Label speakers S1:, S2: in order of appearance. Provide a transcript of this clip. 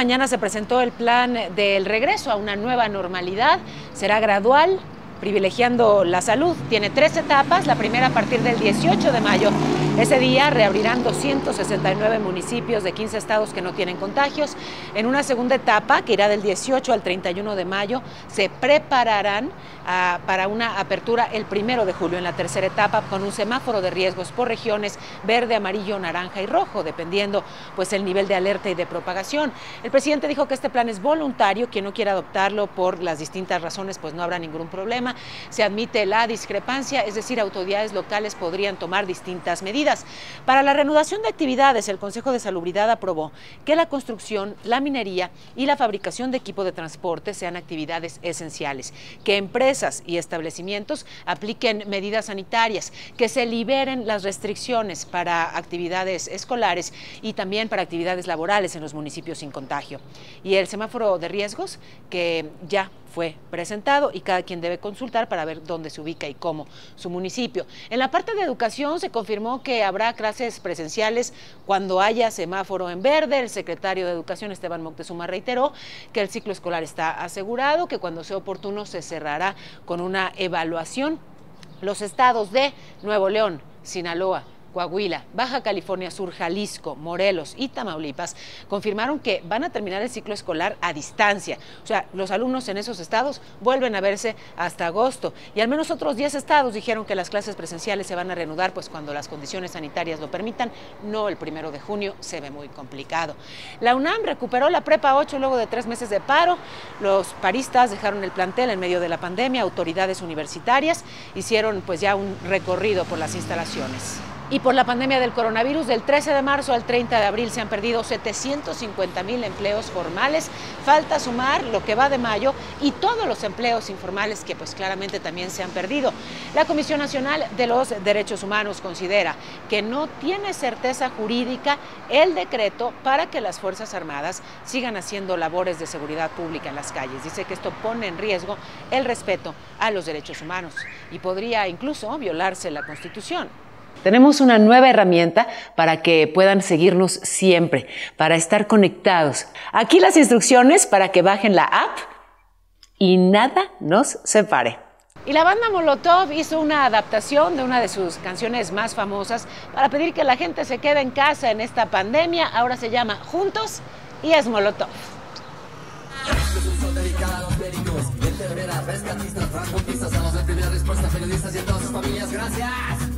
S1: mañana se presentó el plan del regreso a una nueva normalidad. Será gradual, privilegiando la salud. Tiene tres etapas, la primera a partir del 18 de mayo. Ese día reabrirán 269 municipios de 15 estados que no tienen contagios. En una segunda etapa, que irá del 18 al 31 de mayo, se prepararán ah, para una apertura el primero de julio en la tercera etapa con un semáforo de riesgos por regiones verde, amarillo, naranja y rojo, dependiendo pues el nivel de alerta y de propagación. El presidente dijo que este plan es voluntario, quien no quiera adoptarlo por las distintas razones pues no habrá ningún problema se admite la discrepancia, es decir, autoridades locales podrían tomar distintas medidas. Para la reanudación de actividades, el Consejo de Salubridad aprobó que la construcción, la minería y la fabricación de equipo de transporte sean actividades esenciales, que empresas y establecimientos apliquen medidas sanitarias, que se liberen las restricciones para actividades escolares y también para actividades laborales en los municipios sin contagio. Y el semáforo de riesgos que ya fue presentado y cada quien debe consultar para ver dónde se ubica y cómo su municipio. En la parte de educación se confirmó que habrá clases presenciales cuando haya semáforo en verde. El secretario de Educación, Esteban Moctezuma, reiteró que el ciclo escolar está asegurado, que cuando sea oportuno se cerrará con una evaluación. Los estados de Nuevo León, Sinaloa, Coahuila, Baja California Sur, Jalisco, Morelos y Tamaulipas confirmaron que van a terminar el ciclo escolar a distancia. O sea, los alumnos en esos estados vuelven a verse hasta agosto. Y al menos otros 10 estados dijeron que las clases presenciales se van a reanudar pues cuando las condiciones sanitarias lo permitan. No el primero de junio, se ve muy complicado. La UNAM recuperó la Prepa 8 luego de tres meses de paro. Los paristas dejaron el plantel en medio de la pandemia. Autoridades universitarias hicieron pues ya un recorrido por las instalaciones. Y por la pandemia del coronavirus, del 13 de marzo al 30 de abril se han perdido 750 mil empleos formales. Falta sumar lo que va de mayo y todos los empleos informales que pues claramente también se han perdido. La Comisión Nacional de los Derechos Humanos considera que no tiene certeza jurídica el decreto para que las Fuerzas Armadas sigan haciendo labores de seguridad pública en las calles. Dice que esto pone en riesgo el respeto a los derechos humanos y podría incluso violarse la Constitución. Tenemos una nueva herramienta para que puedan seguirnos siempre, para estar conectados. Aquí las instrucciones para que bajen la app y nada nos separe. Y la banda Molotov hizo una adaptación de una de sus canciones más famosas para pedir que la gente se quede en casa en esta pandemia. Ahora se llama Juntos y es Molotov. Gracias.